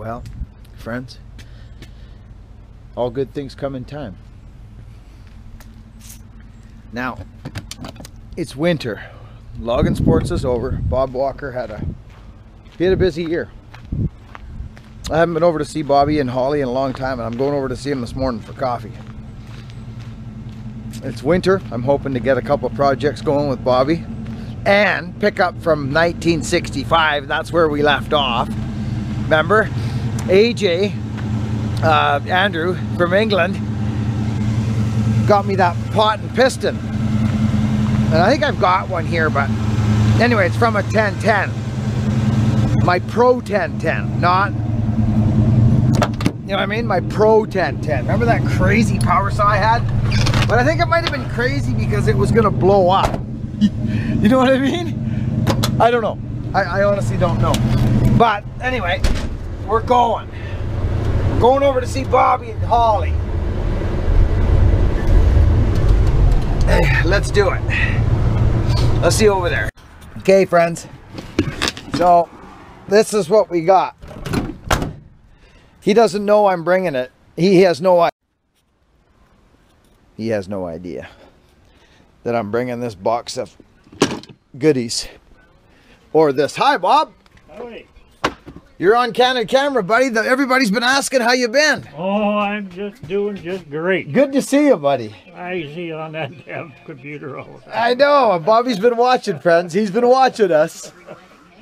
Well, friends, all good things come in time. Now, it's winter. Logging sports is over. Bob Walker had a he had a busy year. I haven't been over to see Bobby and Holly in a long time, and I'm going over to see him this morning for coffee. It's winter. I'm hoping to get a couple projects going with Bobby and pick up from 1965. That's where we left off. Remember? AJ, uh, Andrew from England, got me that pot and piston. And I think I've got one here, but anyway, it's from a 1010. My Pro 1010, not, you know what I mean? My Pro 1010. Remember that crazy power saw I had? But I think it might have been crazy because it was gonna blow up. you know what I mean? I don't know. I, I honestly don't know. But anyway, we're going. We're going over to see Bobby and Holly. Let's do it. Let's see over there. Okay, friends. So, this is what we got. He doesn't know I'm bringing it. He has no idea. He has no idea that I'm bringing this box of goodies. Or this. Hi, Bob. You're on candid camera, buddy. The- Everybody's been asking how you been. Oh, I'm just doing just great. Good to see you, buddy. I see you on that damn computer all the time. I know. Bobby's been watching, friends. He's been watching us.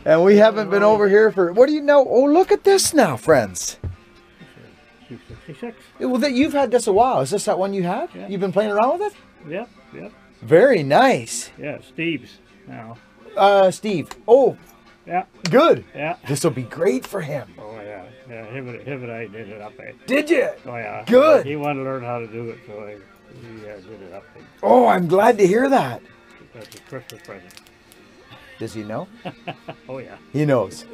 And we haven't been over here for, what do you know? Oh, look at this now, friends. 266. Well, that you've had this a while. Is this that one you had? Yeah. You've been playing around with it? Yep, yep. Very nice. Yeah, Steve's now. Uh, Steve. Oh, Yeah, good. yeah. This will be great for him. Oh, yeah. Yeah, him and, him and I did it up there. Did you? Oh, yeah. Good. He wanted to learn how to do it, so he, we, uh, did it up there. Oh, I'm glad to hear that. That's a Christmas present. Does he know? Oh, yeah. He knows.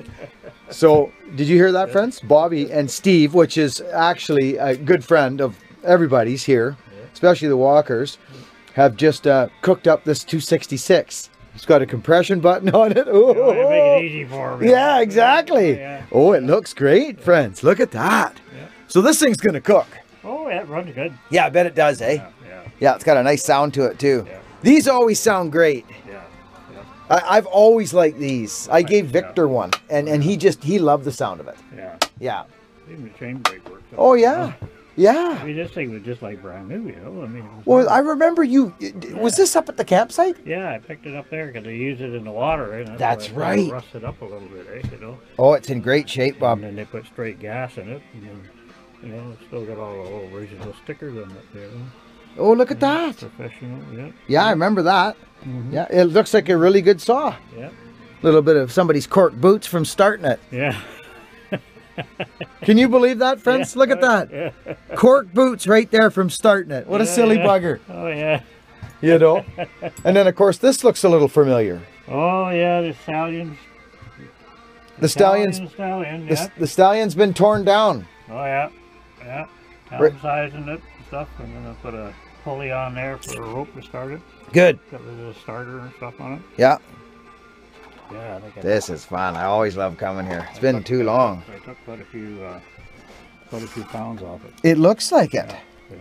So, did you hear that, friends? Bobby and Steve, which is actually a good friend of everybody's here, especially the Walkers, have just uh, cooked up this 266. It's got a compression button on it. Oh, make it easy for him. yeah, exactly. Yeah. Oh, it looks great, friends. Look at that. Yeah. So this thing's gonna cook. Oh, yeah, it runs good. Yeah, I bet it does, eh? Yeah, yeah, Yeah, it's got a nice sound to it too. Yeah. These always sound great. yeah. yeah. I, I've always liked these. I gave. Victor one, and and he just he loved the sound of it. Yeah. Yeah. Even the chambermaid works. out. Oh yeah, I mean, this thing was just like brand new, you know. I mean, Well. I remember you. Was this up at the campsite? yeah, I picked it up there because they used it in the water. And That's why it kinda right. Rusted up a little bit, eh? You know. Oh, it's in great shape, Bob. And then they put straight gas in it, and then, you know, it's still got all the old original stickers on it. Know, Oh, look at that. professional. Yeah. Yeah, I remember that. Mhm. Yeah, it looks like a really good saw. Yeah. A little bit of somebody's cork boots from starting it. Yeah. Can you believe that, friends? Look at that. Yeah. Cork boots right there from starting it. What a Yeah, silly yeah. bugger, Oh yeah. you know? and then, of course, this looks a little familiar. Oh yeah. The stallions. The stallion's Stallion. the, Yeah. the stallion's been torn down. Oh yeah. Yeah. Downsizing it and stuff, and then I put a pulley on there for a rope to start it. Good. Got rid of the starter and stuff on it. Yeah, Yeah, I think I this is fun. I always love coming here. It's I been took- too long. I took quite a few, uh, quite a few pounds off it. It looks like it. Yeah,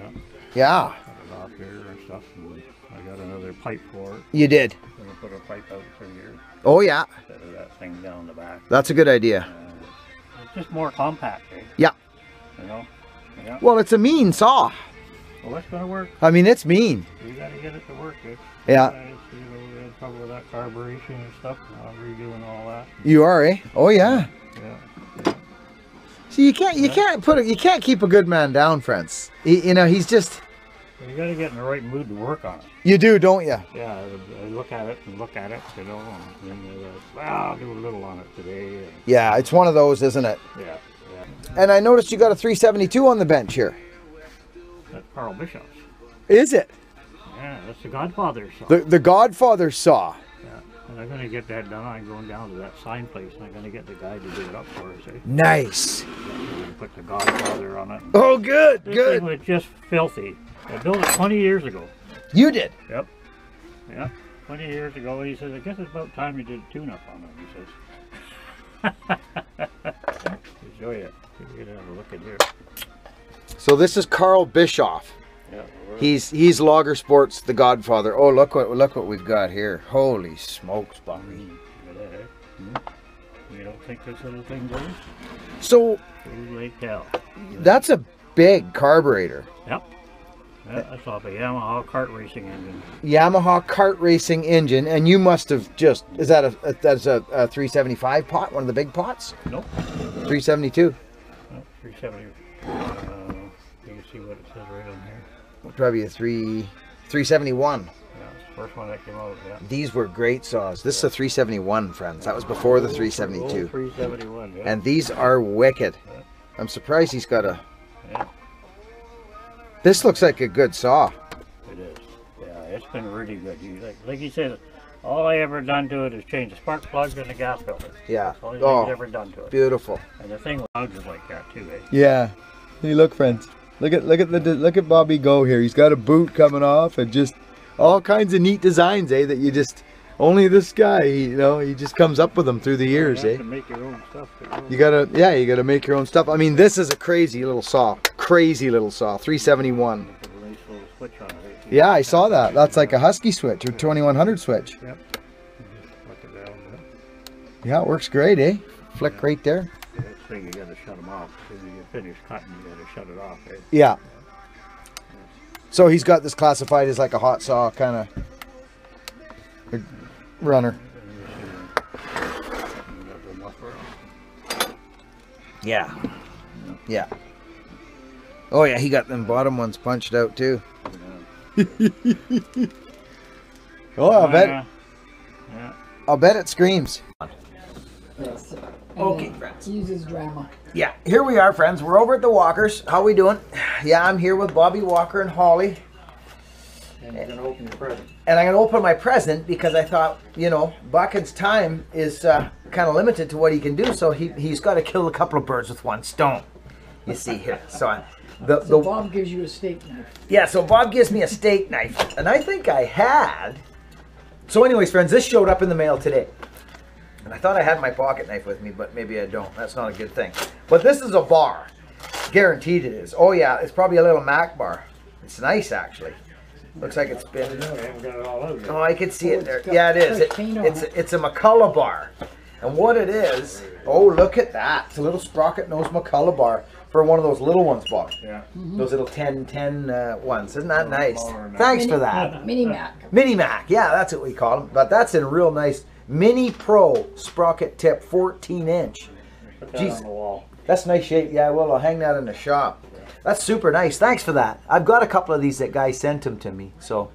Yeah, got it off here and stuff. And I got another pipe for it. you did. I'm gonna put a pipe out for here Oh, yeah. instead of that thing down the back. That's a good idea. Uh, it's just more compact, eh? Yeah. You know. Yeah. Well, it's a mean saw. Well, that's gonna work. I mean, it's mean. You gotta get it to work. It. Yeah. Guys, you know, we had trouble with that carburation and stuff. Now I'm redoing all that. You are, eh? Oh, yeah. Yeah. See, you can't, you can't put, a, you can't keep a good man down, friends. He, you know, he's just, you gotta get in the right mood to work on it. you do, don't you? Yeah, I, look at it and look at it, you know, and then uh, well, I'll do a little on it today. Yeah, it's one of those, isn't it? yeah, yeah. And I noticed you got a 372 on the bench here. That's Carl Bishop's. Is it? That's the Godfather song. The the Godfather saw. yeah. And I'm gonna get that done. I'm going down to that sign place and I'm gonna get the guy to do it up for us. Eh? Nice. Put the Godfather on it. Oh, good, This good. thing was just filthy. I built it 20 years ago. You did. Yep. Yeah. 20 years ago, he says, I guess it's about time you did a tune-up on it, he says. he show you. You can have a look at here. So this is Carl Bischoff. Yeah. He's he's Logger Sports, the Godfather. Oh, look what look what we've got here. Holy smokes, Bobby. Mm, look at that, eh? Hmm? You don't think this little thing goes? So that's a big carburetor. Yep. That's off a Yamaha kart racing engine. Yamaha kart racing engine, and you must have just is that a, a that's a, a 375 pot, one of the big pots? Nope. 372. No, 370. Uh, Probably a three 371. Yeah, first one that came out. Yeah. These were great saws. This is a 371, friends. That was before the Old 372. 371. Yeah. And these are wicked. I'm surprised he's got a. Yeah. This looks like a good saw. It is. Yeah, it's been really good. You, like, like he said, all I ever done to it is change the spark plugs and the gas filter. Yeah. That's all he's Oh, ever done to it. beautiful. And the thing logs is like that too, eh? Yeah. Hey, look, friends. Look at look at the look at Bobby go here. He's got a boot coming off and just all kinds of neat designs, eh? That you just only this guy, you know, he just comes up with them through the years, you eh? to make your own stuff. You gotta, yeah, you gotta make your own stuff. I mean, this is a crazy little saw. Crazy little saw. 371. Put a nice little switch on it. eh? Yeah, I saw that. That's like a Husky switch or 2100 switch. Yep. Just Look it down. Yeah, it works great, eh? Flick right there. Yeah. Thing you gotta shut them off. As soon as you finish cutting, you gotta shut it off. Eh? Yeah. So he's got this classified as like a hot saw kind of runner. You got the muffler. Yeah. Yeah. Oh yeah, he got them bottom ones punched out too. oh, I bet. Yeah. Yeah. I'll bet it screams. Yes. Okay, And it friends. Uses drama. Yeah, here we are, friends. We're over at the Walkers. How we doing? Yeah, I'm here with Bobby Walker and Holly, And you're gonna open your present. and I'm gonna open my present because I thought, you know, Buckin's time is uh, kind of limited to what he can do, so he he's got to kill a couple of birds with one stone. You see here. So I, the So the Bob gives you a steak knife. Yeah, so Bob gives me a steak knife, and I think I had. So, anyways, friends, this showed up in the mail today. And I thought I had my pocket knife with me, but maybe I don't. That's not a good thing. But this is a bar. Guaranteed it is. Oh, yeah, it's probably a little Mac bar. It's nice, actually. Looks like it's been. No, I haven't got it all out yet. Oh, I can see Oh, it there. Yeah, it is. It, fresh paint on it's, it. it's a McCulloch bar. And what it is, oh, look at that. It's a little sprocket nose McCulloch bar for one of those little ones, Bob. Yeah. Those little 10, 10 uh, ones. Isn't that nice? smaller than that. Thanks for that. Mini Mac. Mini Mac. Yeah, that's what we call them. But that's in real nice Mini Pro sprocket tip, 14 inch. Put that Jeez. on the wall. That's nice shape. Yeah, well, I'll hang that in the shop. That's super nice. Thanks for that. I've got a couple of these that guy sent them to me. So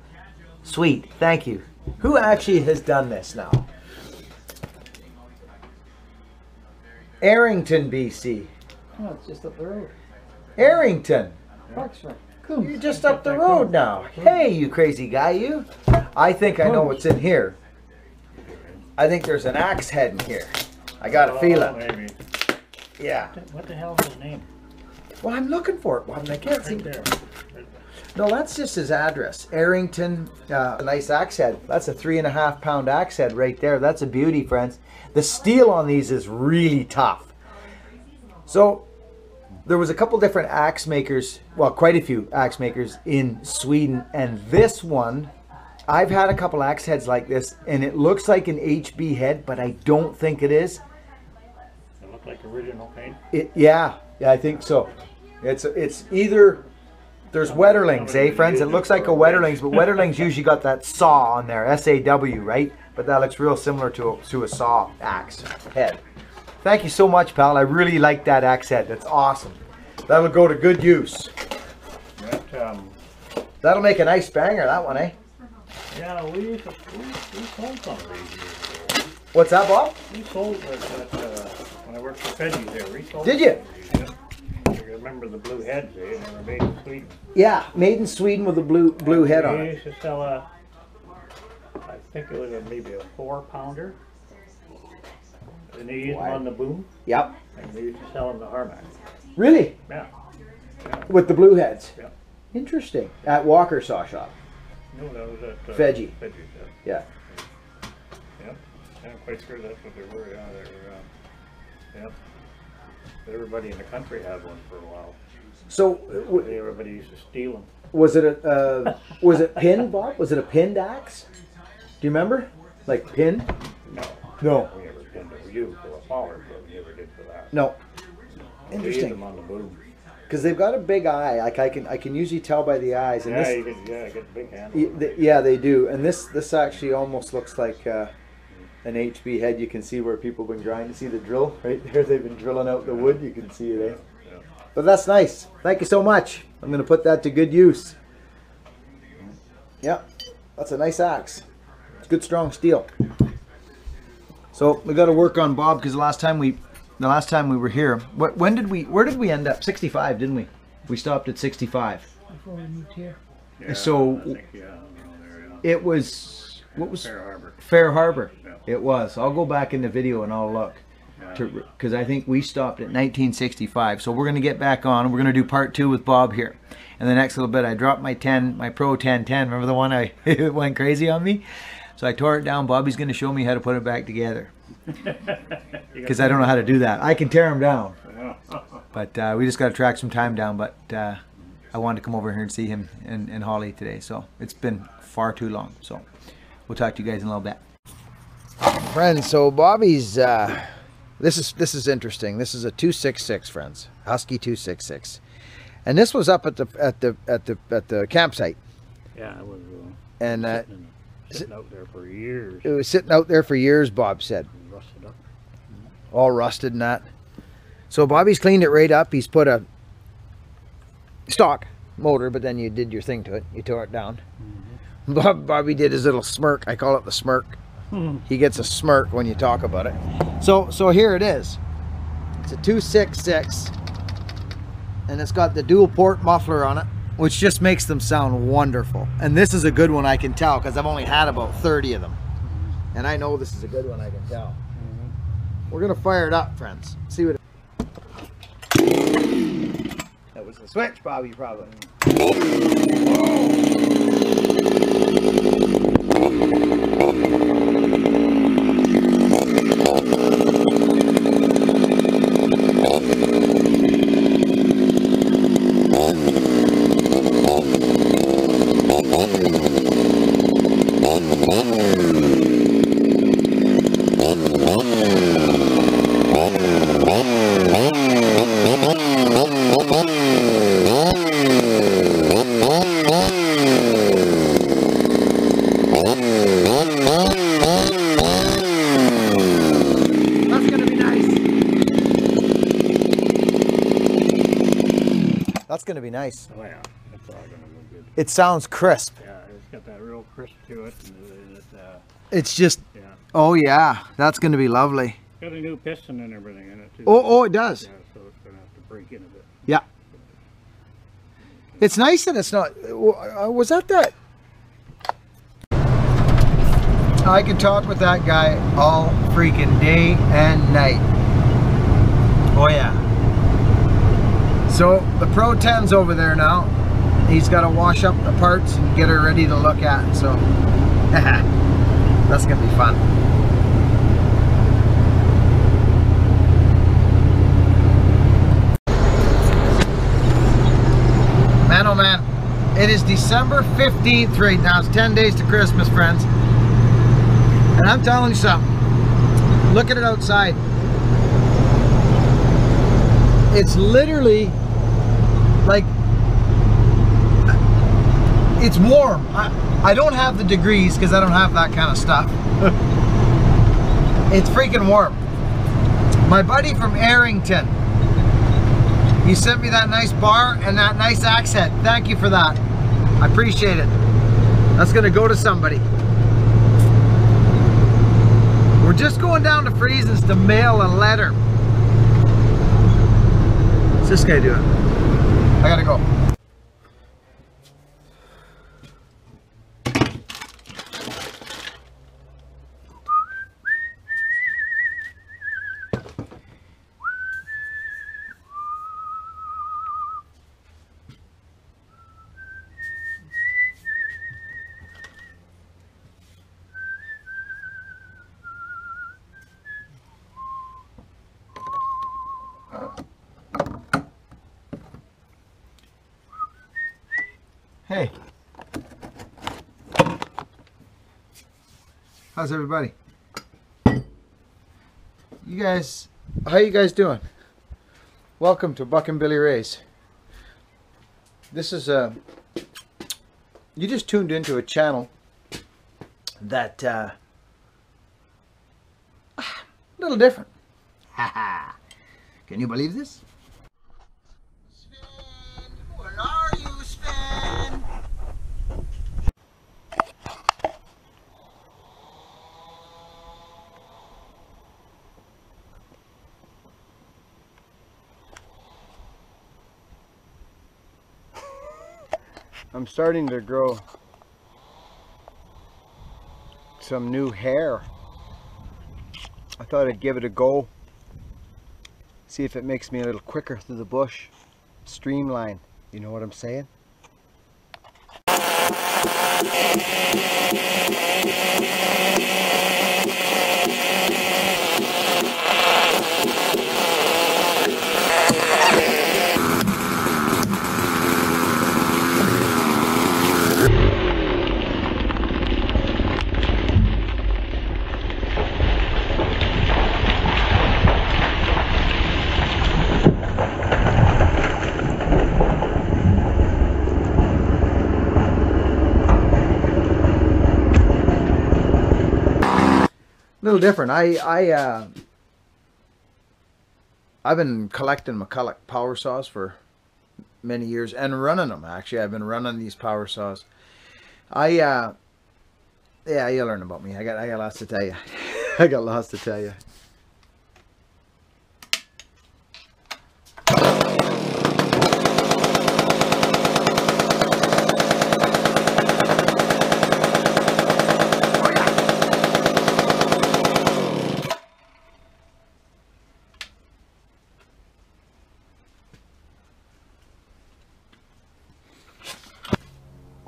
sweet. Thank you. Who actually has done this now? Arrington, BC. Oh, it's just up the road. Arrington. Oxford. You're just up the road now. Hey, you crazy guy, you. I think I know what's in here. I think there's an axe head in here. I got a Oh, feeling. maybe. Yeah. What the hell is his name? Well, I'm looking for it, Bob, and I can't seem Right to. there. No, that's just his address. Arrington, uh, a nice axe head. That's a three and a half pound axe head right there. That's a beauty, friends. The steel on these is really tough. So, there was a couple different axe makers, well, quite a few axe makers in Sweden, and this one, I've had a couple axe heads like this, and it looks like an HB head, but I don't think it is. It looked like original paint. It, yeah, yeah, I think so. It's it's either there's Wetterlings, eh, friends? It looks like a Wetterlings, but Wetterlings usually got that saw on there, S A W, right? But that looks real similar to a, to a saw axe head. Thank you so much, pal. I really like that axe head. That's awesome. That'll go to good use. That, um, That'll make a nice banger, that one, eh? Yeah, we used to, we, we sold some of these years ago. What's that, Bob? We sold that, that uh, when I worked for Veggies there. We sold Did you? these. You remember the blue heads, eh? They were made in Sweden. Yeah, made in Sweden with a blue blue head on We used to sell a, I think it was a, maybe a four pounder. And they used them on the boom, Yep. and we used to sell them to Harmac. Really? Yeah. With the blue heads. Yeah. Interesting. At Walker Saw Shop. No, that was at. Uh, Veggie. Veggies, yeah. Yeah. Yeah. I'm quite sure that's what they were, yeah, they were, uh, yeah. Everybody in the country had one for a while. So, w- Everybody used to steal them. was it a uh, was it pinned, Bob? Was it a pinned axe? Do you remember? Like pinned? No, No. we never pinned it. We for a power, but we never did for that. No. We used Interesting. them on the boom. Because they've got a big eye. Like I can I can usually tell by the eyes. And Yeah, this, you could, yeah, get big handle. Y- th- Yeah, they do. And this this actually almost looks like uh, an HB head. You can see where people have been grinding. See the drill right there? They've been drilling out the wood. You can see it. Eh? Yeah. But that's nice. Thank you so much. I'm going to put that to good use. Yeah, that's a nice axe. It's good strong steel. So we got to work on Bob because the last time we, the last time we were here, what, when did we? Where did we end up? 65, didn't we? We stopped at 65. Before we moved here. Yeah, So- I think, yeah, there, yeah. It was what was Fair Harbor. Fair Harbor. Yeah. It was. I'll go back in the video and I'll look. Yeah. Because I think we stopped at 1965. So we're going to get back on. We're going to do part two with Bob here. And the next little bit, I dropped my 10, my Pro 1010. Remember the one I it went crazy on me? So I tore it down. Bobby's going to show me how to put it back together. Because I don't know how to do that. I can tear them down. But uh, we just got to track some time down. But uh, I wanted to come over here and see him and, and Holly today. So it's been far too long. So we'll talk to you guys in a little bit. Friends, so Bobby's uh this is this is interesting. This is a 266, friends. Husky 266. And this was up at the at the at the at the campsite. Yeah, it was uh, And uh, sitting, in- sitting out there for years. it was sitting out there for years, Bob said. Rusted up. all rusted and that. So Bobby's cleaned it right up. He's put a stock motor, but then you did your thing to it. You tore it down. Mm-hmm. Bob, Bobby did his little smirk. I call it the smirk. Hmm. he gets a smirk when you talk about it. So so here it is. It's a 266 and it's got the dual port muffler on it, which just makes them sound wonderful. And this is a good one I can tell because I've only had about 30 of them. And I know this is a good one I can tell. We're gonna fire it up, friends. See what. That was the switch, Bobby, probably. That's gonna be nice. Oh yeah, that's all gonna go good. It sounds crisp. Yeah, it's got that real crisp to it, and it, uh, It's just, yeah, oh yeah, that's gonna be lovely. got a new piston and everything in it too. Oh, oh, it does. Yeah, so it's gonna have to break in a bit. Yeah. It's nice that it's not. uh, Was that that? I could talk with that guy all freaking day and night. Oh yeah. So the Pro 10's over there now. He's got to wash up the parts and get her ready to look at. So that's gonna be fun. Man, oh man, it is December 15th right now. It's 10 days to Christmas, friends. And I'm telling you something. Look at it outside. It's literally like, it's warm. I, I don't have the degrees because I don't have that kind of stuff. it's freaking warm. My buddy from Arrington, he sent me that nice bar and that nice accent. Thank you for that. I appreciate it. That's gonna go to somebody. We're just going down to Friesens to mail a letter. What's this guy doing? I gotta go. How's everybody? You guys, how you guys doing? Welcome to Buckin' Billy Ray's. This is a. You just tuned into a channel that uh, a little different. Can you believe this? I'm starting to grow some new hair. I thought I'd give it a go. See if it makes me a little quicker through the bush. Streamline. You know what I'm saying? Little different. I I uh, I've been collecting McCulloch power saws for many years and running them. Actually, I've been running these power saws. I uh, yeah, you learn about me. I got I got lots to tell you. I got lots to tell you.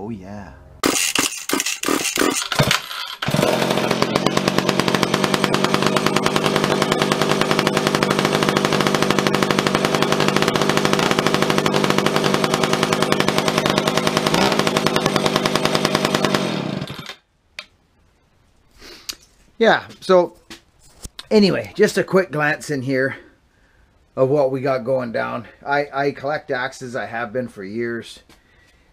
Oh yeah. Yeah, so anyway, just a quick glance in here of what we got going down. I, I collect axes, I have been for years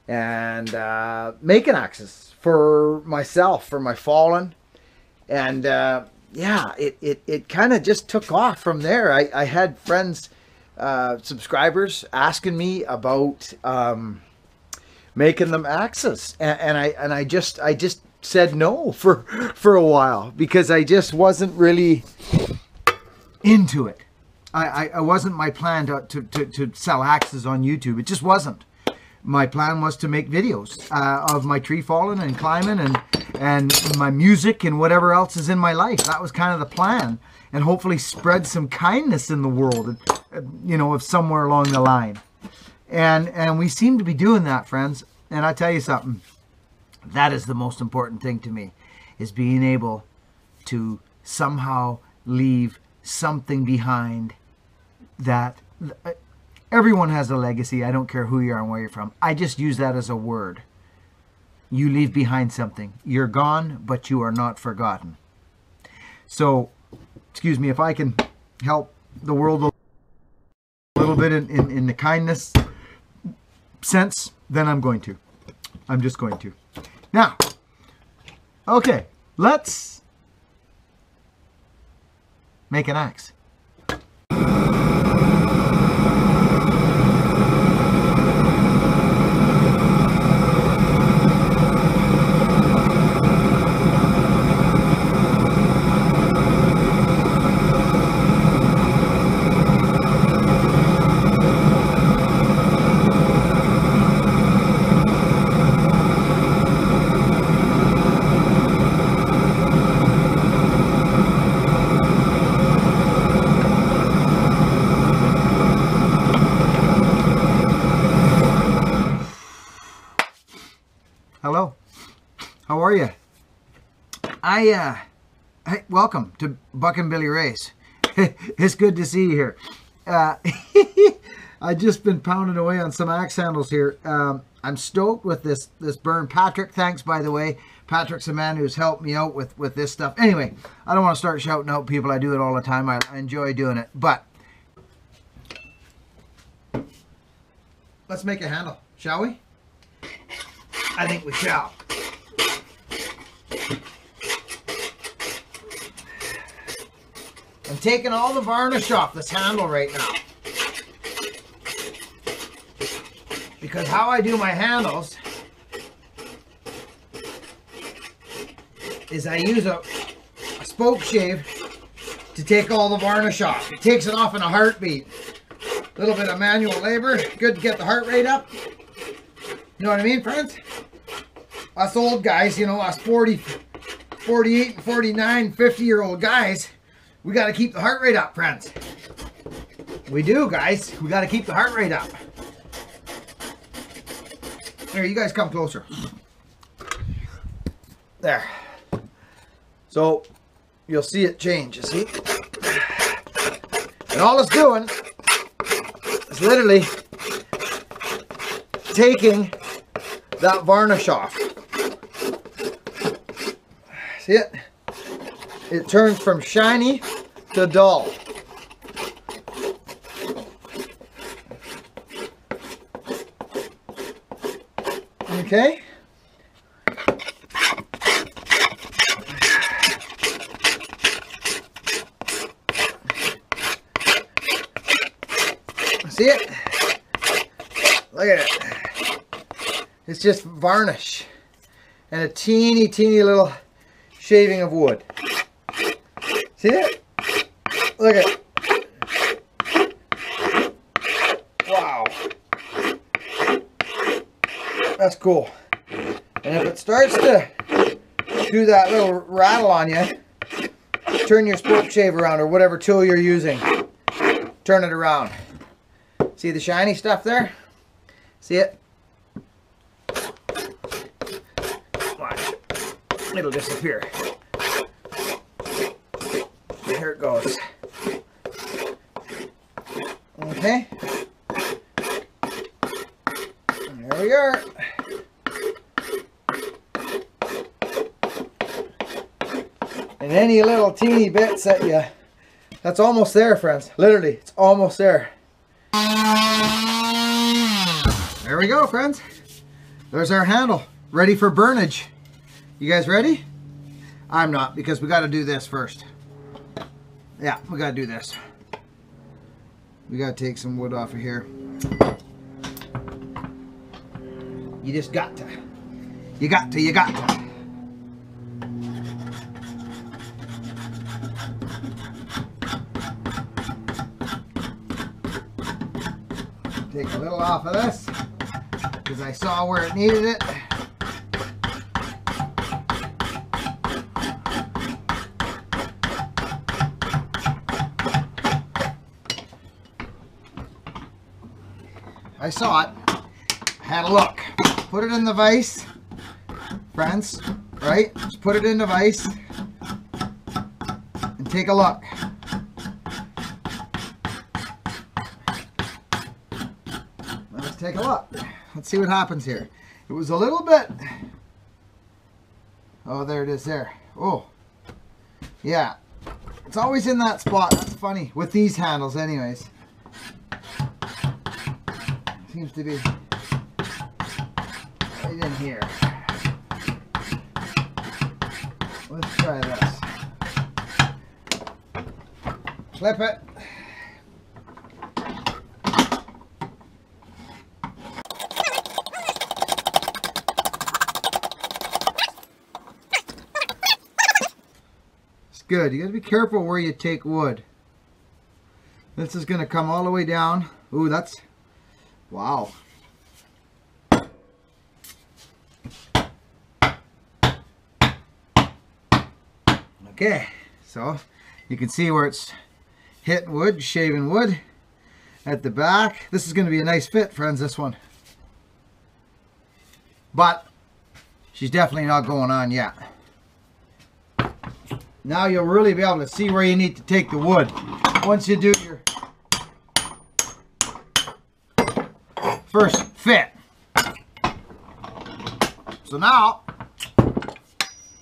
and uh, making axes for myself, for my fallen. And uh, yeah, it, it, it kind of just took off from there. I, I had friends, uh, subscribers asking me about um, making them axes. And, and I and I just I just said no for for a while because I just wasn't really into it. I, I, I wasn't my plan to, to, to, to sell axes on YouTube. It just wasn't my plan was to make videos uh, of my tree falling and climbing and and my music and whatever else is in my life. That was kind of the plan, and hopefully spread some kindness in the world, uh, you know, of somewhere along the line. And and we seem to be doing that, friends. And I tell you something, that is the most important thing to me, is being able to somehow leave something behind that uh, everyone has a legacy. I don't care who you are and where you're from. I just use that as a word. You leave behind something. You're gone, but you are not forgotten. So, excuse me, if I can help the world a little bit in, in, in the kindness sense, then I'm going to. I'm just going to. Now, okay, let's make an axe. I uh hey, welcome to Buckin' Billy Ray's. it's good to see you here. Uh I just been pounding away on some axe handles here. Um I'm stoked with this this burn. Patrick, thanks by the way Patrick's a man who's helped me out with with this stuff. Anyway, I don't want to start shouting out people. I do it all the time. I, I enjoy doing it. But let's make a handle, shall we? I think we shall. I'm taking all the varnish off this handle right now. Because how I do my handles is I use a, a spoke shave to take all the varnish off. It takes it off in a heartbeat. A little bit of manual labor, good to get the heart rate up. You know what I mean, friends? Us old guys, you know, us 40, 48, and 49, 50 year old guys, we got to keep the heart rate up, friends. We do, guys. We got to keep the heart rate up. Here, you guys come closer. There. So, you'll see it change, you see? And all it's doing is literally taking that varnish off. See it? It turns from shiny to doll. Okay? See it? Look at it. It's just varnish and a teeny, teeny little shaving of wood. See it? Look at. Wow. That's cool. And if it starts to do that little rattle on you, turn your spoke shave around or whatever tool you're using. Turn it around. See the shiny stuff there? See it? Watch. It'll disappear. Here it goes. Okay. There we are. And any little teeny bits that you, that's almost there, friends. Literally, it's almost there. There we go, friends. There's our handle, ready for burnage. You guys ready? I'm not, because we got to do this first. Yeah, we got to do this. We got to take some wood off of here. You just got to. You got to, you got to. Take a little off of this because I saw where it needed it. I saw it. Had a look. Put it in the vise, friends. Right? Just put it in the vise and take a look. Let's take a look. Let's see what happens here. It was a little bit. Oh, there it is there. Oh, yeah. It's always in that spot. That's funny. With these handles anyways. Seems to be right in here. Let's try this. Flip it. It's good. You gotta be careful where you take wood. This is gonna come all the way down. Ooh, that's wow. Okay, so you can see where it's hitting wood, shaving wood at the back. This is going to be a nice fit, friends, this one. But she's definitely not going on yet. Now you'll really be able to see where you need to take the wood. Once you do your first fit. So now,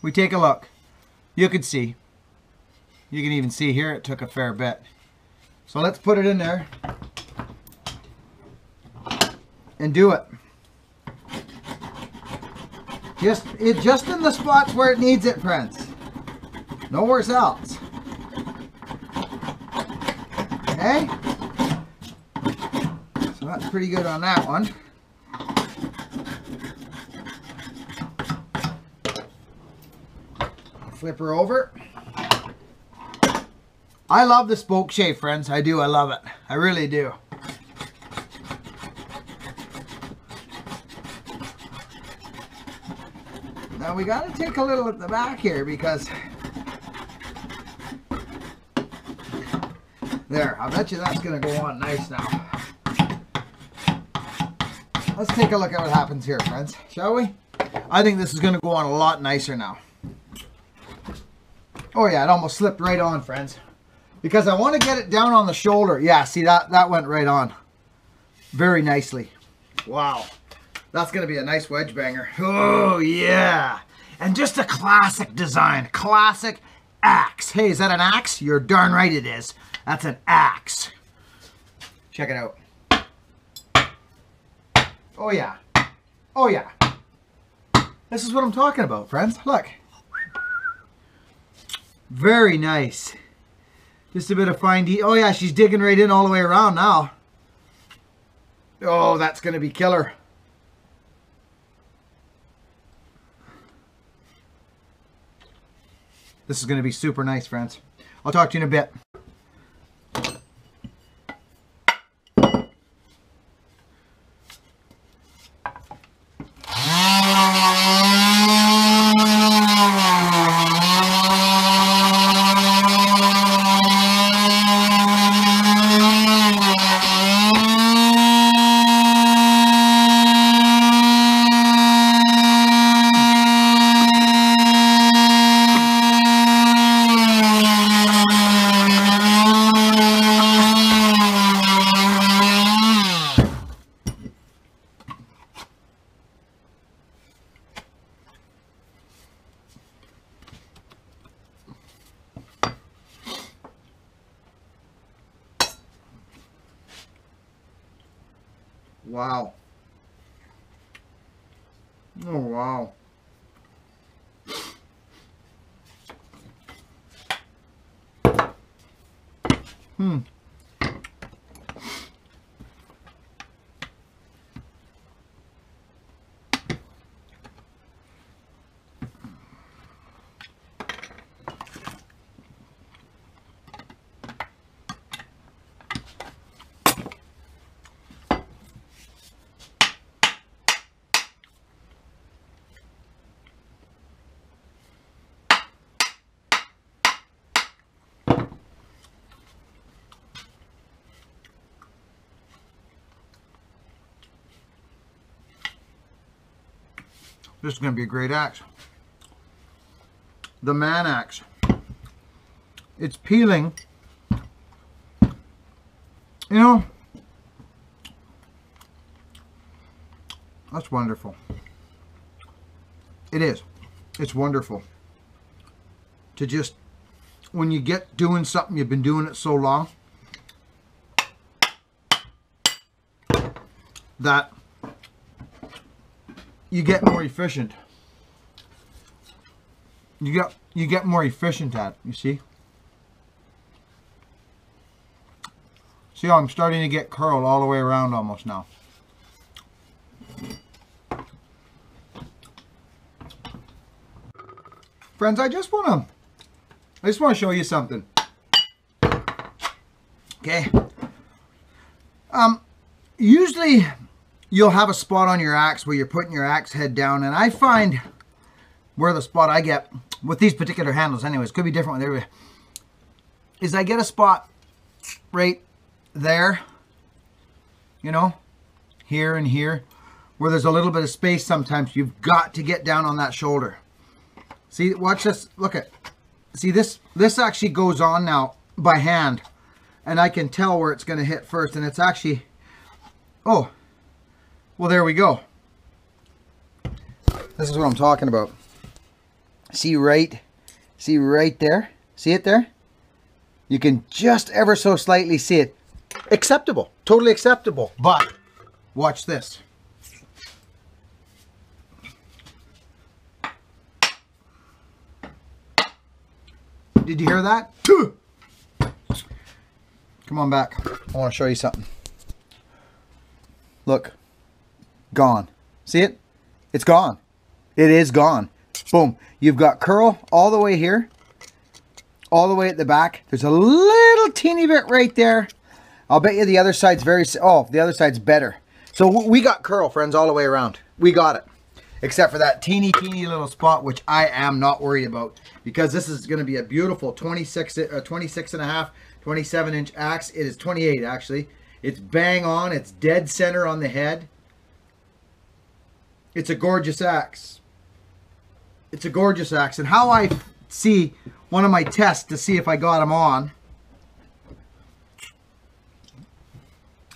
we take a look. You can see. You can even see here it took a fair bit. So let's put it in there and do it. Just it just in the spots where it needs it, friends. Nowhere else. Okay? Pretty good on that one. Flip her over. I love the spoke shape, friends. I do. I love it. I really do. Now we got to take a little at the back here because there, I bet you that's going to go on nice now. Let's take a look at what happens here, friends, shall we? I think this is going to go on a lot nicer now. Oh yeah, it almost slipped right on, friends. Because I want to get it down on the shoulder. Yeah, see that that went right on. Very nicely. Wow. That's going to be a nice wedge banger. Oh, yeah. And just a classic design. Classic axe. Hey, is that an axe? You're darn right it is. That's an axe. Check it out. Oh, yeah. Oh, yeah. This is what I'm talking about, friends. Look. Very nice. Just a bit of fine de- Oh, yeah, she's digging right in all the way around now. Oh, that's going to be killer. This is going to be super nice, friends. I'll talk to you in a bit. This is going to be a great axe. The man axe. It's peeling. You know, that's wonderful. It is. It's wonderful. To just, when you get doing something, you've been doing it so long, that you get more efficient. You get you get more efficient at you see? See how I'm starting to get curled all the way around almost now. Friends, I just want to I just want to show you something. Okay. Um usually you'll have a spot on your axe where you're putting your axe head down and I find where the spot I get with these particular handles anyways could be different with everybody is I get a spot right there you know here and here where there's a little bit of space sometimes. You've got to get down on that shoulder. See watch this. Look at see this this actually goes on now by hand and I can tell where it's going to hit first and it's actually oh well, there we go. This is what I'm talking about. See right, see right there? See it there? You can just ever so slightly see it. Acceptable, totally acceptable. But watch this. Did you hear that? Come on back. I want to show you something. Look. Gone. See it? It's gone. It is gone. Boom. You've got curl all the way here. All the way at the back. There's a little teeny bit right there. I'll bet you the other side's very... Oh, the other side's better. So we got curl, friends, all the way around. We got it. Except for that teeny, teeny little spot, which I am not worried about. Because this is going to be a beautiful 26, uh, 26 and a half, 27 inch axe. It is 28, actually. It's bang on. It's dead center on the head. It's a gorgeous axe. It's a gorgeous axe. And how I see one of my tests to see if I got them on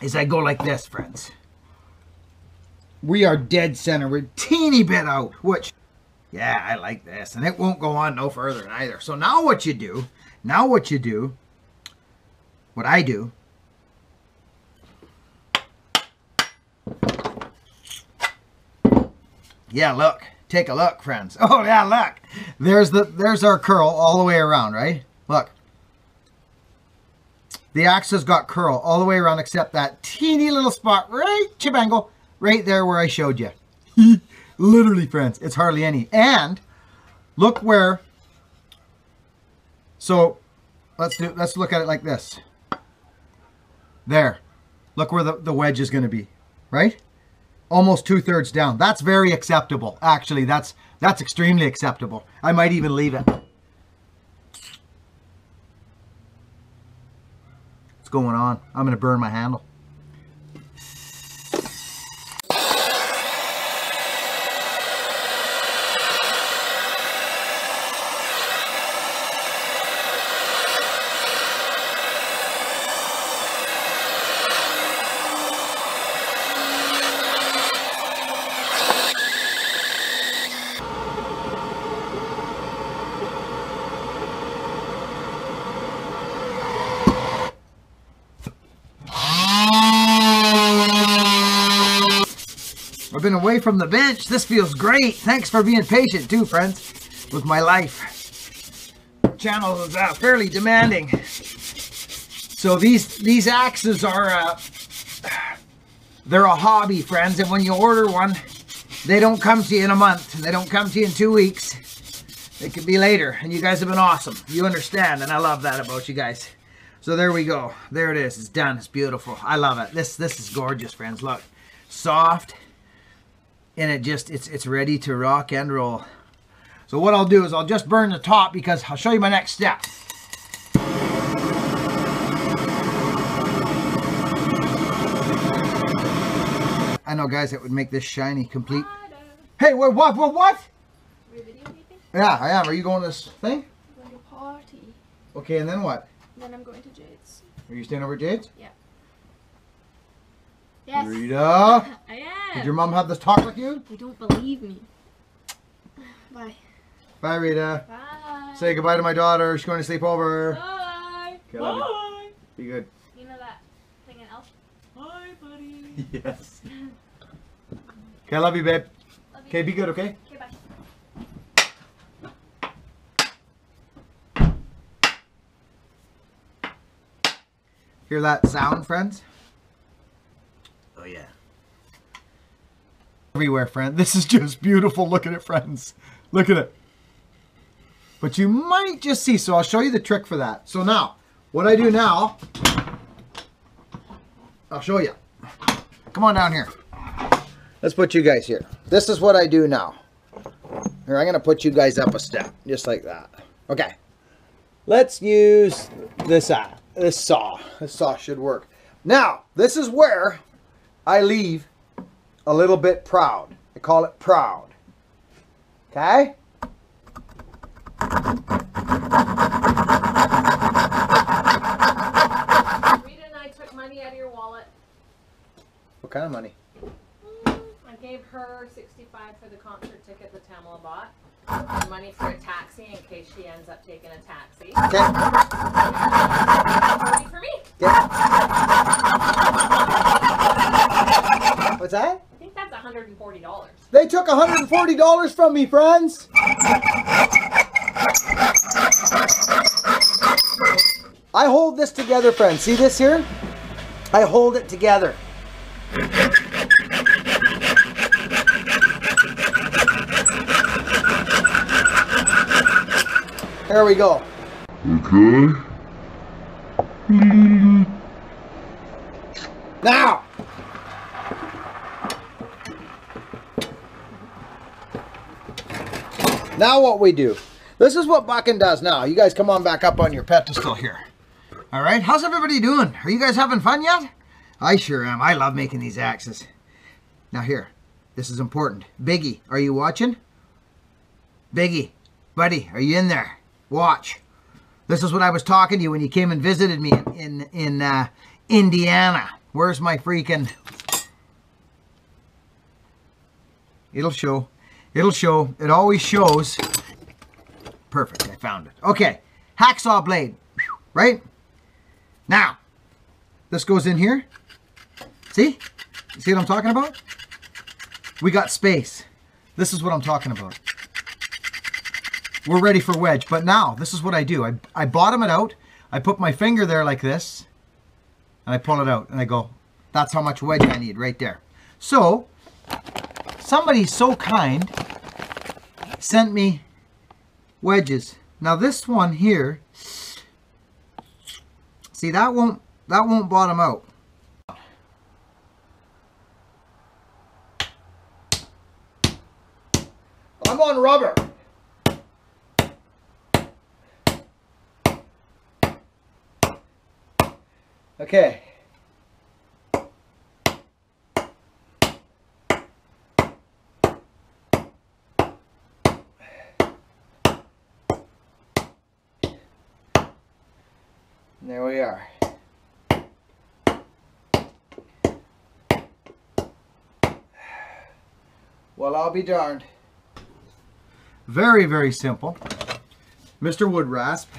is I go like this, friends. We are dead center. We're teeny bit out, which, yeah, I like this. And it won't go on no further either. So now what you do, now what you do, what I do, yeah, look. Take a look, friends. Oh yeah, look. There's the there's our curl all the way around, right? Look. The axe has got curl all the way around except that teeny little spot right chibangle right there where I showed you. Literally, friends, it's hardly any. And look where so let's do let's look at it like this. There. Look where the, the wedge is gonna be, right? Almost two-thirds down. That's very acceptable. Actually, that's that's extremely acceptable. I might even leave it. What's going on? I'm going to burn my handle. I've been away from the bench. This feels great. Thanks for being patient too, friends, with my life. Channel is uh, fairly demanding. So these these axes are uh, they're a hobby, friends, and when you order one, they don't come to you in a month. They don't come to you in two weeks. It could be later, and you guys have been awesome. You understand, and I love that about you guys. So there we go. There it is. It's done. It's beautiful. I love it. This this is gorgeous, friends. Look, soft, and it just it's it's ready to rock and roll. So what I'll do is I'll just burn the top because I'll show you my next step. I know, guys, that would make this shiny complete. Hey, what, what, what, what? Are you videotaping? Yeah, I am. Are you going to this thing? I'm going to party. Okay, and then what? Then I'm going to Jade's. Are you staying over at Jade's? Yeah. Yes. Rita, I am. Did your mom have this talk with you? You don't believe me. Bye. Bye, Rita. Bye. Say goodbye to my daughter. She's going to sleep over. Bye. Okay, love you. Be good. You know that thing in Elf? Bye, buddy. Yes. Okay, I love you, babe. Love you. Okay, be good, okay? Okay, bye. Hear that sound, friends? Oh, yeah. Everywhere, friend. This is just beautiful. Look at it, friends. Look at it. But you might just see, so I'll show you the trick for that. So now, what I do now, I'll show you. Come on down here. Let's put you guys here. This is what I do now. Here, I'm going to put you guys up a step, just like that. Okay. Let's use this uh, this saw. This saw should work. Now, this is where I leave a little bit proud. I call it proud. Okay? Rita and I took money out of your wallet. What kind of money? I gave her 65 for the concert ticket that Tamala bought. and money for a taxi in case she ends up taking a taxi. Okay. For me. What's that? I think that's hundred and forty dollars. They took $140 from me, friends. I hold this together, friends. See this here? I hold it together. There we go. Okay. Now! Now what we do. This is what Buckin' does now. You guys come on back up on your pedestal here. All right, how's everybody doing? Are you guys having fun yet? I sure am. I love making these axes. Now here, this is important. Biggie, are you watching? Biggie, buddy, are you in there? Watch. This is what I was talking to you when you came and visited me in in, in uh, Indiana. Where's my freaking? It'll show. It'll show. It always shows. Perfect. I found it. Okay. Hacksaw blade. Right? Now, this goes in here. See? See what I'm talking about? We got space. This is what I'm talking about. We're ready for wedge. But now, this is what I do. I, I bottom it out. I put my finger there like this. And I pull it out. And I go, that's how much wedge I need right there. So, somebody so kind sent me wedges. Now this one here, see that won't that won't bottom out. I'm on rubber. Okay. There we are. Well, I'll be darned. Very, very simple. Mr. Wood Rasp.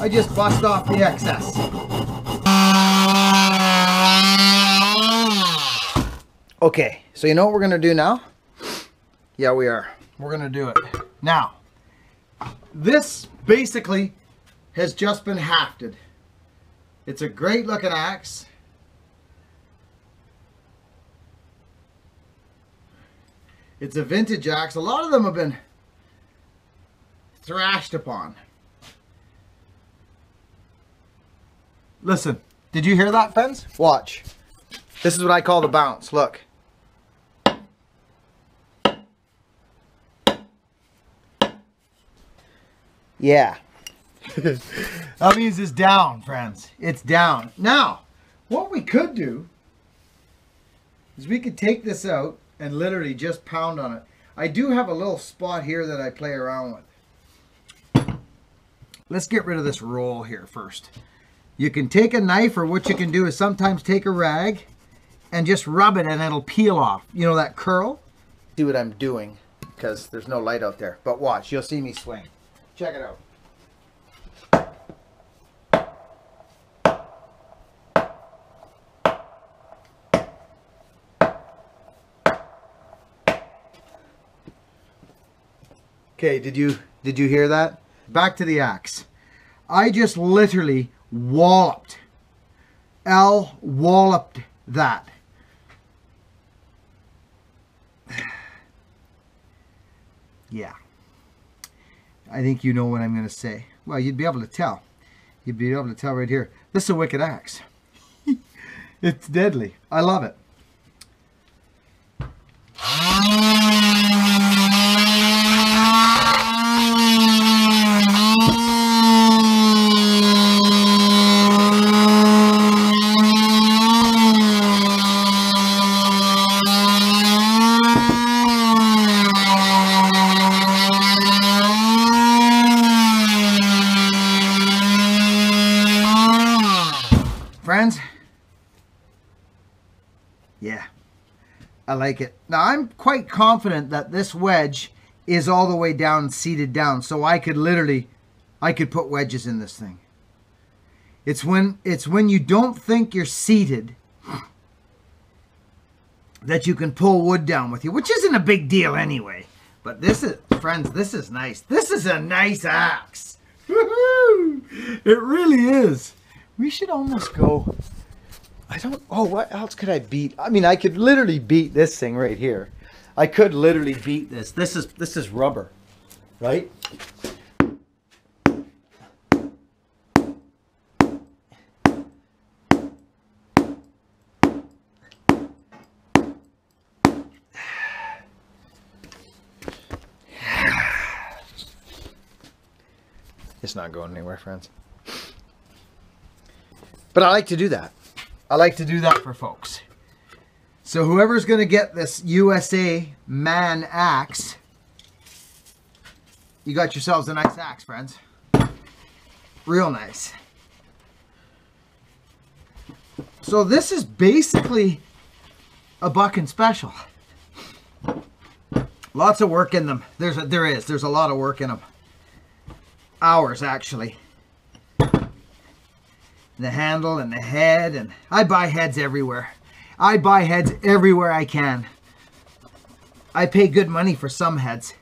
I just bust off the excess. Okay, so you know what we're gonna do now? Yeah, we are. We're gonna do it. Now, this basically has just been hafted. It's a great looking axe. It's a vintage axe. A lot of them have been thrashed upon. Listen, did you hear that, friends? Watch. This is what I call the bounce. Look. Yeah. that means it's down, friends. It's down. Now, what we could do is we could take this out and literally just pound on it. I do have a little spot here that I play around with. Let's get rid of this roll here first. You can take a knife or what you can do is sometimes take a rag and just rub it and it'll peel off. You know that curl? See what I'm doing because there's no light out there. But watch, you'll see me swing. Check it out. Okay, did you did you hear that? Back to the axe. I just literally walloped. L walloped that. yeah. I think you know what I'm going to say. Well, you'd be able to tell. You'd be able to tell right here. This is a wicked axe. it's deadly. I love it. Now I'm quite confident that this wedge is all the way down, seated down, so I could literally, I could put wedges in this thing. It's when it's when you don't think you're seated that you can pull wood down with you, which isn't a big deal anyway. But this is, friends, this is nice. This is a nice axe. It really is. We should almost go. I don't. Oh, what else could I beat? I mean, I could literally beat this thing right here. I could literally beat this. This is this is rubber, right? It's not going anywhere, friends. But I like to do that. I like to do that for folks. So whoever's going to get this USA Man axe, you got yourselves a nice axe, friends. Real nice. So this is basically a Buckin' special. Lots of work in them. There's a, there is. There's a lot of work in them. Hours actually. The handle and the head and I buy heads everywhere. I buy heads everywhere I can. I pay good money for some heads.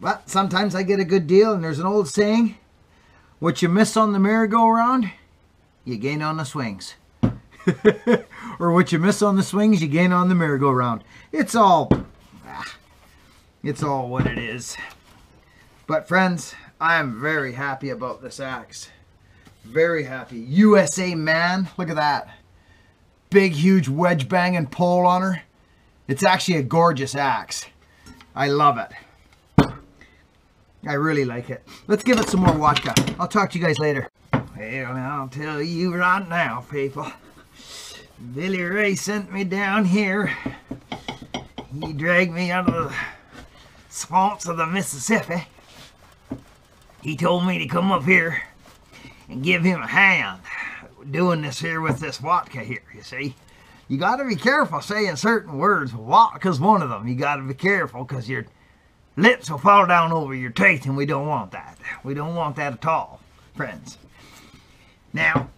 But sometimes I get a good deal and there's an old saying, what you miss on the merry-go-round, you gain on the swings. or what you miss on the swings, you gain on the merry-go-round. It's all, ah, it's all what it is. But friends, I am very happy about this axe. Very happy. USA man, look at that. Big, huge wedge banging pole on her. It's actually a gorgeous axe. I love it. I really like it. Let's give it some more vodka. I'll talk to you guys later. Well, I'll tell you right now, people. Billy Ray sent me down here. He dragged me out of the swamps of the Mississippi. He told me to come up here and give him a hand doing this here with this vodka here, you see. You got to be careful saying certain words. Vodka's one of them. You got to be careful because your lips will fall down over your teeth and we don't want that. We don't want that at all, friends. Now,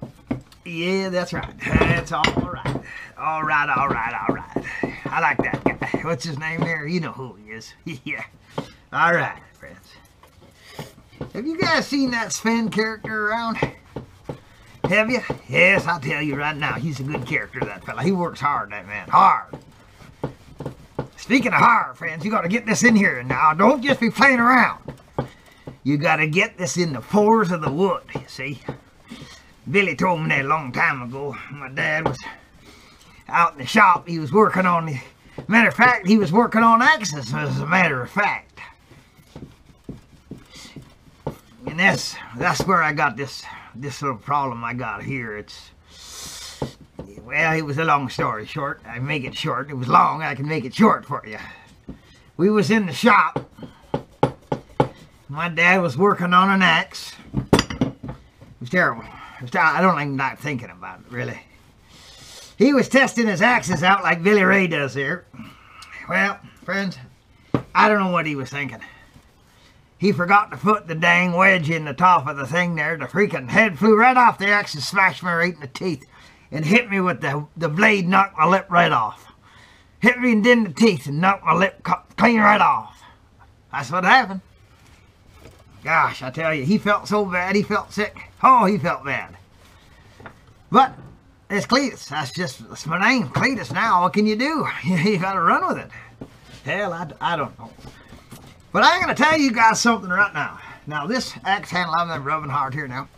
yeah, that's right. That's all right. All right, all right, all right. I like that guy. What's his name there? You know who he is. yeah. All right, friends. Have you guys seen that Sven character around? Have you? Yes, I'll tell you right now. He's a good character, that fella. He works hard, that man. Hard. Speaking of hard, friends, you got to get this in here now. Don't just be playing around. You got to get this in the pores of the wood, you see. Billy told me that a long time ago. My dad was out in the shop. He was working on the... Matter of fact, he was working on axes, as a matter of fact. And that's that's where I got this this little problem I got here. It's well, it was a long story short. I make it short. It was long. I can make it short for you. We was in the shop. My dad was working on an axe. It was terrible. It was I don't even like thinking about it, really. He was testing his axes out like Billy Ray does here. Well, friends, I don't know what he was thinking. He forgot to put the dang wedge in the top of the thing there. The freaking head flew right off the axe and smashed me right in the teeth. And hit me with the, the blade, knocked my lip right off. Hit me and in the teeth and knocked my lip clean right off. That's what happened. Gosh, I tell you, he felt so bad. He felt sick. Oh, he felt bad. But it's Cletus. That's just that's my name, Cletus. Now, what can you do? you got to run with it. Hell, I, I don't know. But I'm going to tell you guys something right now. Now, this axe handle I'm rubbing hard here now.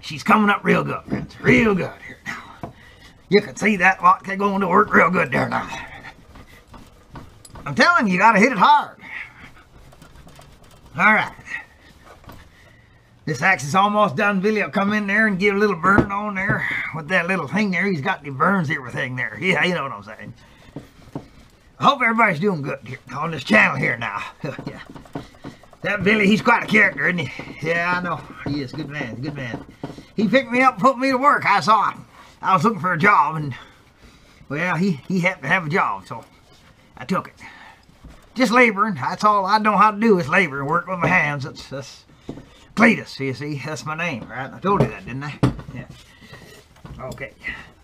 She's coming up real good, friends. Real good here now. You can see that vodka going to work real good there now. I'm telling you, you got to hit it hard. All right. This axe is almost done. Billy will come in there and give a little burn on there with that little thing there. He's got the burns everything there. Yeah, you know what I'm saying. I hope everybody's doing good here on this channel here now. yeah. That Billy, he's quite a character, isn't he? Yeah, I know. He is. Good man. Good man. He picked me up and put me to work. I saw him. I was looking for a job and Well, he, he happened to have a job, so I took it. Just laboring. That's all I know how to do is labor and work with my hands. That's, that's Cletus, you see. That's my name, right? I told you that, didn't I? Yeah. Okay.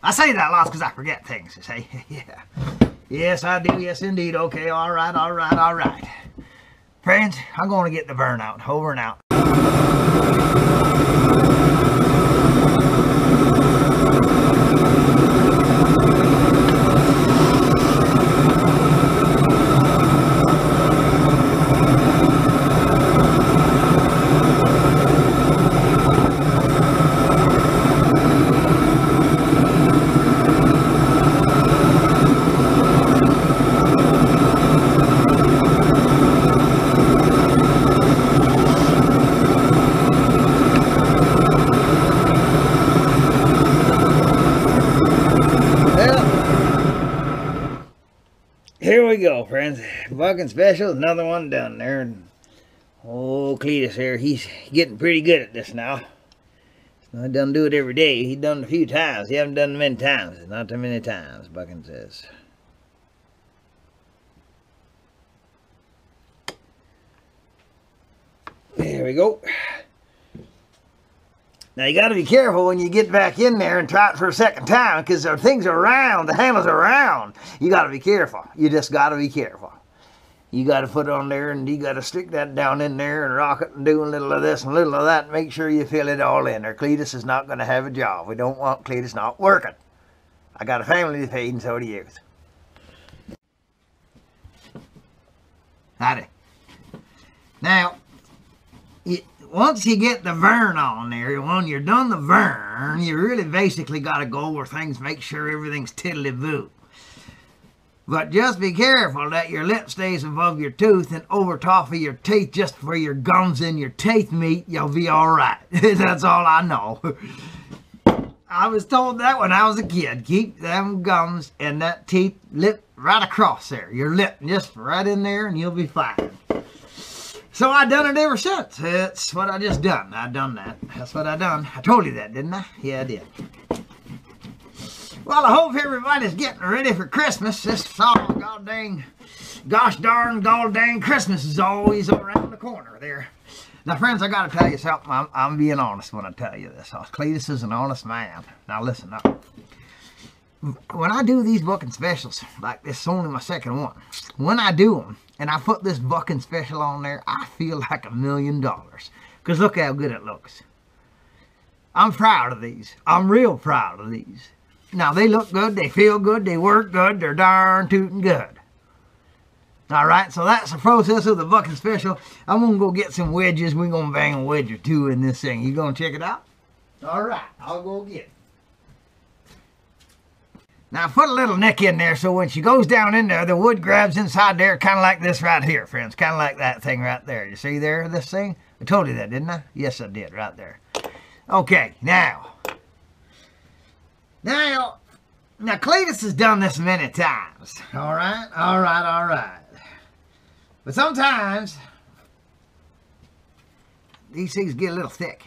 I say that a lot because I forget things, you see. yeah. Yes, I do. Yes, indeed. Okay, all right, all right, all right. Friends, I'm going to get the burnout. Over and out. Well, here we go, friends. Buckin' special, another one down there. And old Cletus here, he's getting pretty good at this now. I done do it every day. He done it a few times. He haven't done it many times. Not too many times, Buckin' says. There we go. Now you got to be careful when you get back in there and try it for a second time because the things are the handles are round. You got to be careful. You just got to be careful. You got to put it on there and you got to stick that down in there and rock it and do a little of this and a little of that. And make sure you fill it all in there. Cletus is not going to have a job. We don't want Cletus not working. I got a family to feed and so do you. Howdy. Now, you, once you get the vern on there, when you're done the vern, you really basically got to go over things, make sure everything's tiddly boo. But just be careful that your lip stays above your tooth and over top of your teeth, just where your gums and your teeth meet, you'll be all right. That's all I know. I was told that when I was a kid. Keep them gums and that teeth lip right across there. Your lip just right in there and you'll be fine. So I done it ever since. It's what I just done. I done that. That's what I done. I told you that, didn't I? Yeah, I did. Well, I hope everybody's getting ready for Christmas. This fall, god dang, gosh darn, god dang, Christmas is always around the corner there. Now, friends, I got to tell you something. I'm, I'm being honest when I tell you this. Uh, Cletus is an honest man. Now, listen up. When I do these Buckin' specials, like this is only my second one, when I do them, and I put this Buckin' special on there, I feel like a million dollars. Because look how good it looks. I'm proud of these. I'm real proud of these. Now, they look good, they feel good, they work good, they're darn tootin' good. All right, so that's the process of the Buckin' special. I'm going to go get some wedges. We're going to bang a wedge or two in this thing. You going to check it out? All right, I'll go get it. Now put a little nick in there so when she goes down in there, the wood grabs inside there kind of like this right here, friends. Kind of like that thing right there. You see there, this thing? I told you that, didn't I? Yes, I did, right there. Okay, now. Now, now Cletus has done this many times. All right, all right, all right. But sometimes, these things get a little thick.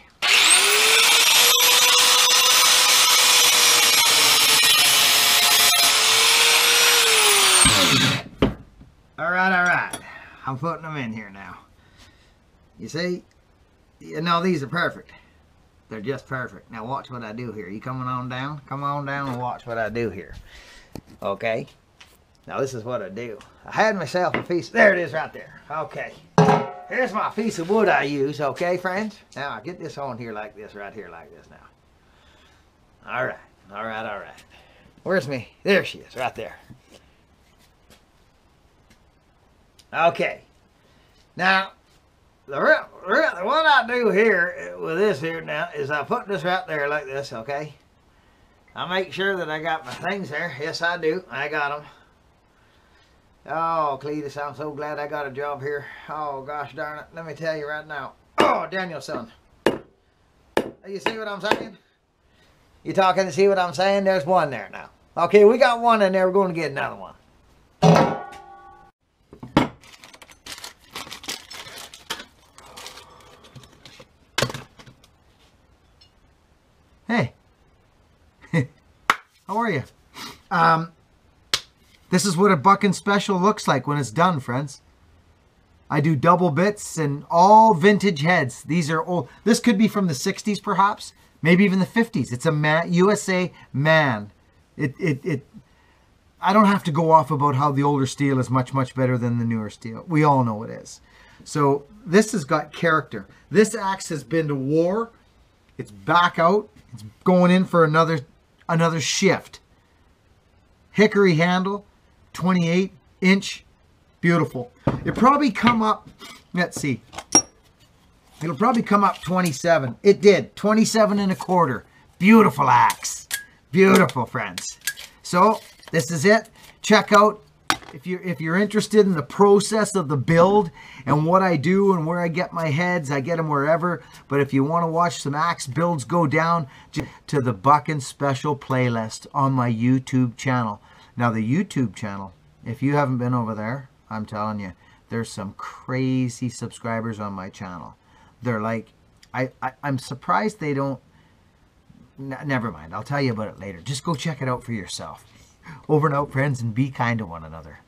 All right, all right. I'm putting them in here now. You see? You know, these are perfect. They're just perfect. Now watch what I do here. You coming on down? Come on down and watch what I do here. Okay? Now this is what I do. I had myself a piece. There it is right there. Okay. Here's my piece of wood I use. Okay, friends? Now I get this on here like this, right here like this now. All right. All right, all right. Where's me? There she is, right there. Okay. Now, the, real, real, what I do here with this here now is I put this right there like this, okay? I make sure that I got my things there. Yes, I do. I got them. Oh, Cletus, I'm so glad I got a job here. Oh, gosh darn it. Let me tell you right now. Oh, Danielson. You see what I'm saying? You talking to see what I'm saying? There's one there now. Okay, we got one in there. We're going to get another one. Are you? Um, This is what a Buckin' special looks like when it's done, friends. I do double bits and all vintage heads. These are old. This could be from the 60s, perhaps, maybe even the 50s. It's a man, USA man. It, it, it, I don't have to go off about how the older steel is much, much better than the newer steel. We all know it is. So this has got character. This axe has been to war. It's back out. It's going in for another another shift. Hickory handle, 28 inch, beautiful. It probably come up. Let's see. It'll probably come up 27. It did 27 and a quarter. Beautiful axe. Beautiful, friends. So this is it. Check out if you're if you're interested in the process of the build and what I do and where I get my heads, I get them wherever. But if you want to watch some axe builds go down to the Buckin Special playlist on my YouTube channel. Now the YouTube channel, if you haven't been over there, I'm telling you, there's some crazy subscribers on my channel. They're like, I, I I'm surprised they don't. Never mind. I'll tell you about it later. Just go check it out for yourself. Over and out, friends, and be kind to one another.